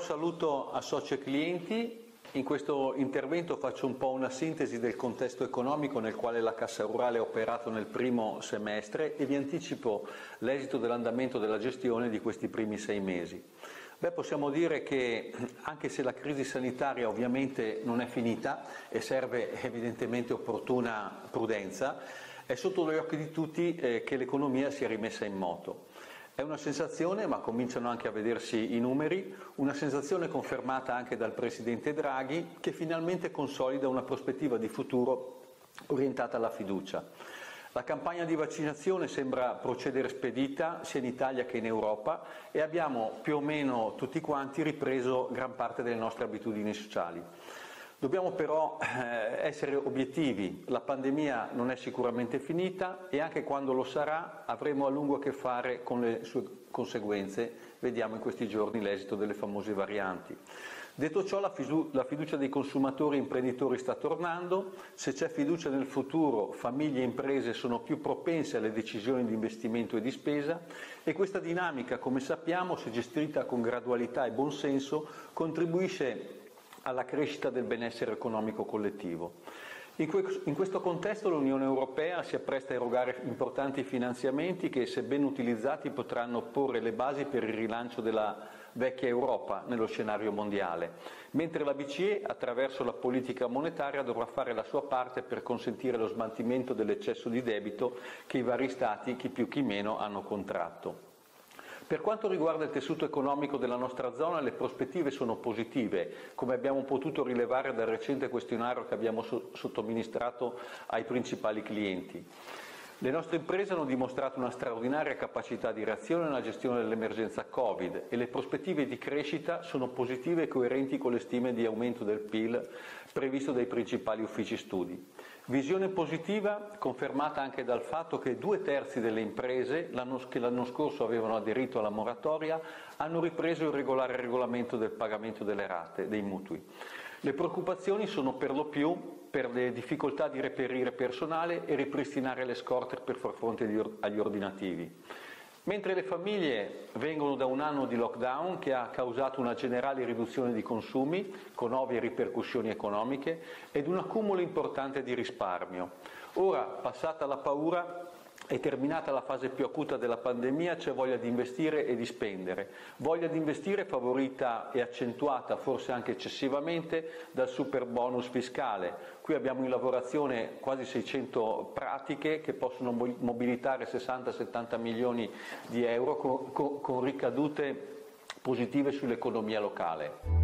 saluto a soci e clienti. In questo intervento faccio un po' una sintesi del contesto economico nel quale la Cassa Rurale ha operato nel primo semestre e vi anticipo l'esito dell'andamento della gestione di questi primi sei mesi. Beh, possiamo dire che anche se la crisi sanitaria ovviamente non è finita e serve evidentemente opportuna prudenza, è sotto gli occhi di tutti eh, che l'economia si è rimessa in moto. È una sensazione, ma cominciano anche a vedersi i numeri, una sensazione confermata anche dal Presidente Draghi che finalmente consolida una prospettiva di futuro orientata alla fiducia. La campagna di vaccinazione sembra procedere spedita sia in Italia che in Europa e abbiamo più o meno tutti quanti ripreso gran parte delle nostre abitudini sociali. Dobbiamo però eh, essere obiettivi, la pandemia non è sicuramente finita e anche quando lo sarà avremo a lungo a che fare con le sue conseguenze, vediamo in questi giorni l'esito delle famose varianti. Detto ciò, la, la fiducia dei consumatori e imprenditori sta tornando, se c'è fiducia nel futuro, famiglie e imprese sono più propense alle decisioni di investimento e di spesa e questa dinamica, come sappiamo, se gestita con gradualità e buonsenso, contribuisce alla crescita del benessere economico collettivo. In questo contesto l'Unione Europea si appresta a erogare importanti finanziamenti che, se ben utilizzati, potranno porre le basi per il rilancio della vecchia Europa nello scenario mondiale, mentre la BCE, attraverso la politica monetaria, dovrà fare la sua parte per consentire lo smaltimento dell'eccesso di debito che i vari Stati, chi più chi meno, hanno contratto. Per quanto riguarda il tessuto economico della nostra zona, le prospettive sono positive, come abbiamo potuto rilevare dal recente questionario che abbiamo sottoministrato ai principali clienti. Le nostre imprese hanno dimostrato una straordinaria capacità di reazione nella gestione dell'emergenza Covid e le prospettive di crescita sono positive e coerenti con le stime di aumento del PIL previsto dai principali uffici studi. Visione positiva confermata anche dal fatto che due terzi delle imprese che l'anno scorso avevano aderito alla moratoria hanno ripreso il regolare regolamento del pagamento delle rate dei mutui. Le preoccupazioni sono per lo più per le difficoltà di reperire personale e ripristinare le scorte per far fronte agli ordinativi. Mentre le famiglie vengono da un anno di lockdown che ha causato una generale riduzione di consumi, con ovvie ripercussioni economiche, ed un accumulo importante di risparmio. Ora, passata la paura, è terminata la fase più acuta della pandemia, c'è voglia di investire e di spendere. Voglia di investire favorita e accentuata, forse anche eccessivamente, dal super bonus fiscale. Qui abbiamo in lavorazione quasi 600 pratiche che possono mobilitare 60-70 milioni di euro con, con, con ricadute positive sull'economia locale.